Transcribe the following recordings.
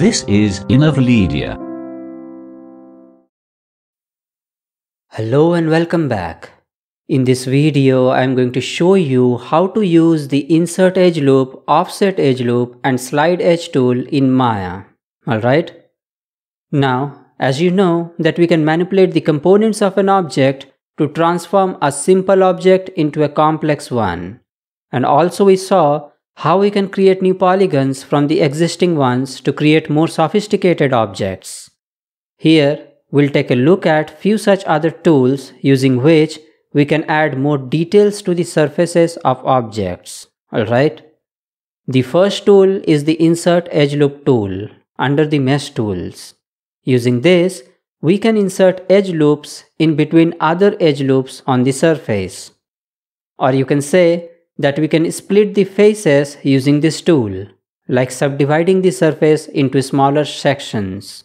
This is Innovledia. Hello and welcome back. In this video, I'm going to show you how to use the insert edge loop, offset edge loop and slide edge tool in Maya. Alright? Now, as you know that we can manipulate the components of an object to transform a simple object into a complex one. And also we saw how we can create new polygons from the existing ones to create more sophisticated objects. Here, we'll take a look at few such other tools using which we can add more details to the surfaces of objects. Alright? The first tool is the Insert Edge Loop tool under the Mesh tools. Using this, we can insert edge loops in between other edge loops on the surface. Or you can say that we can split the faces using this tool, like subdividing the surface into smaller sections.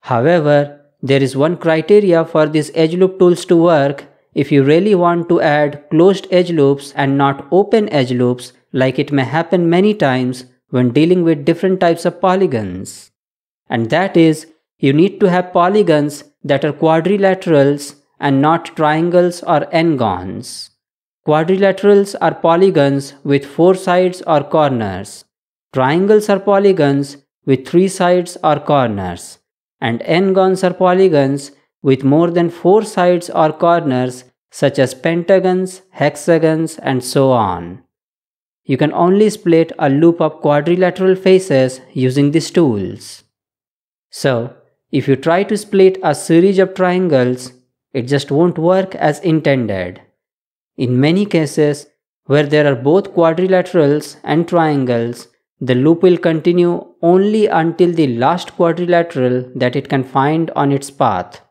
However, there is one criteria for these edge loop tools to work if you really want to add closed edge loops and not open edge loops like it may happen many times when dealing with different types of polygons. And that is, you need to have polygons that are quadrilaterals and not triangles or n-gons. Quadrilaterals are polygons with four sides or corners. Triangles are polygons with three sides or corners. And n-gons are polygons with more than four sides or corners such as pentagons, hexagons, and so on. You can only split a loop of quadrilateral faces using these tools. So, if you try to split a series of triangles, it just won't work as intended. In many cases, where there are both quadrilaterals and triangles, the loop will continue only until the last quadrilateral that it can find on its path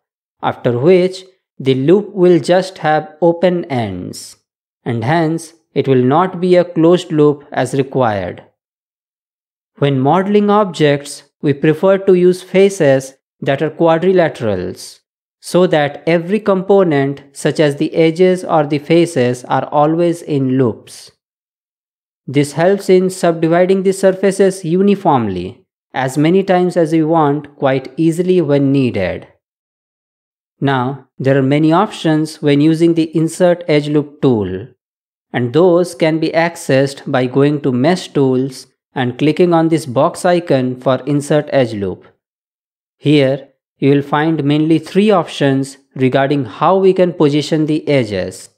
after which the loop will just have open ends, and hence it will not be a closed loop as required. When modeling objects, we prefer to use faces that are quadrilaterals, so that every component such as the edges or the faces are always in loops. This helps in subdividing the surfaces uniformly, as many times as we want quite easily when needed. Now, there are many options when using the Insert Edge Loop tool, and those can be accessed by going to Mesh Tools and clicking on this box icon for Insert Edge Loop. Here, you will find mainly three options regarding how we can position the edges.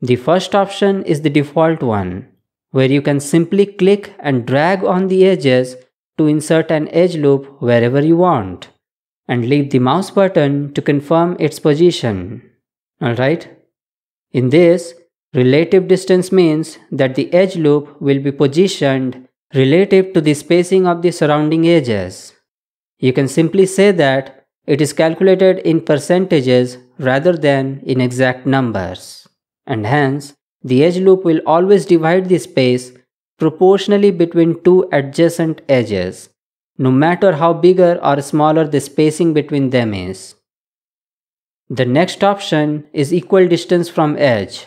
The first option is the default one, where you can simply click and drag on the edges to insert an edge loop wherever you want and leave the mouse button to confirm its position. Alright? In this, relative distance means that the edge loop will be positioned relative to the spacing of the surrounding edges. You can simply say that it is calculated in percentages rather than in exact numbers. And hence, the edge loop will always divide the space proportionally between two adjacent edges no matter how bigger or smaller the spacing between them is. The next option is equal distance from edge.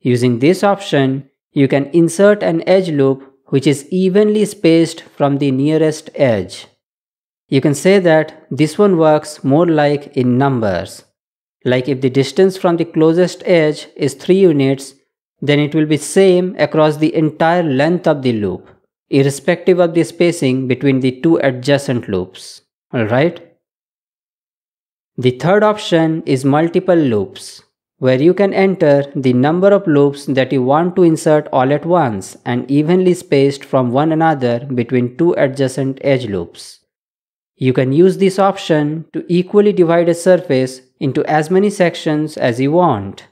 Using this option, you can insert an edge loop which is evenly spaced from the nearest edge. You can say that this one works more like in numbers. Like if the distance from the closest edge is 3 units, then it will be same across the entire length of the loop irrespective of the spacing between the two adjacent loops. Alright? The third option is multiple loops, where you can enter the number of loops that you want to insert all at once and evenly spaced from one another between two adjacent edge loops. You can use this option to equally divide a surface into as many sections as you want.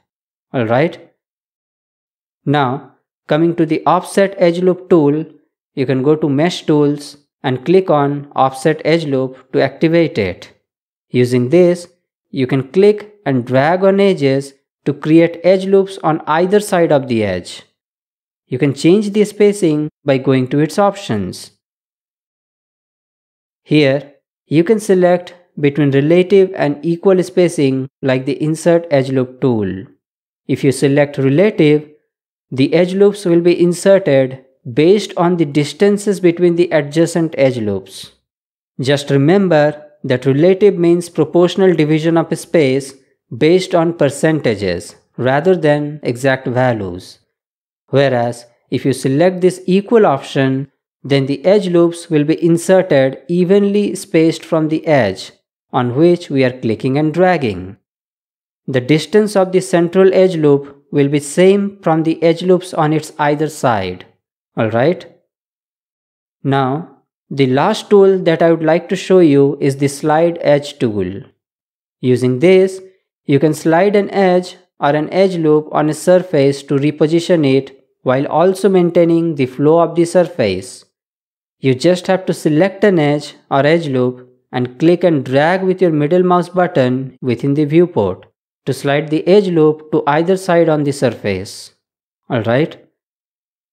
Alright? Now, coming to the offset edge loop tool, you can go to Mesh Tools and click on Offset Edge Loop to activate it. Using this, you can click and drag on edges to create edge loops on either side of the edge. You can change the spacing by going to its options. Here, you can select between relative and equal spacing like the Insert Edge Loop tool. If you select relative, the edge loops will be inserted based on the distances between the adjacent edge loops. Just remember that relative means proportional division of space based on percentages rather than exact values. Whereas if you select this equal option, then the edge loops will be inserted evenly spaced from the edge on which we are clicking and dragging. The distance of the central edge loop will be same from the edge loops on its either side. Alright? Now, the last tool that I would like to show you is the slide edge tool. Using this, you can slide an edge or an edge loop on a surface to reposition it while also maintaining the flow of the surface. You just have to select an edge or edge loop and click and drag with your middle mouse button within the viewport to slide the edge loop to either side on the surface. Alright?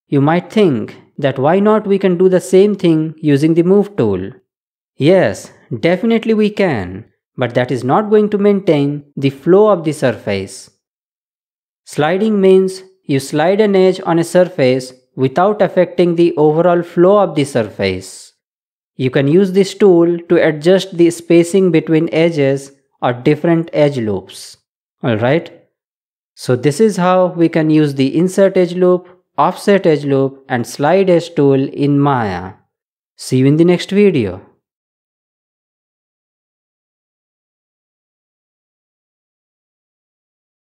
You might think that why not we can do the same thing using the move tool. Yes, definitely we can, but that is not going to maintain the flow of the surface. Sliding means you slide an edge on a surface without affecting the overall flow of the surface. You can use this tool to adjust the spacing between edges or different edge loops. Alright? So this is how we can use the insert edge loop offset edge loop and slide edge tool in Maya. See you in the next video.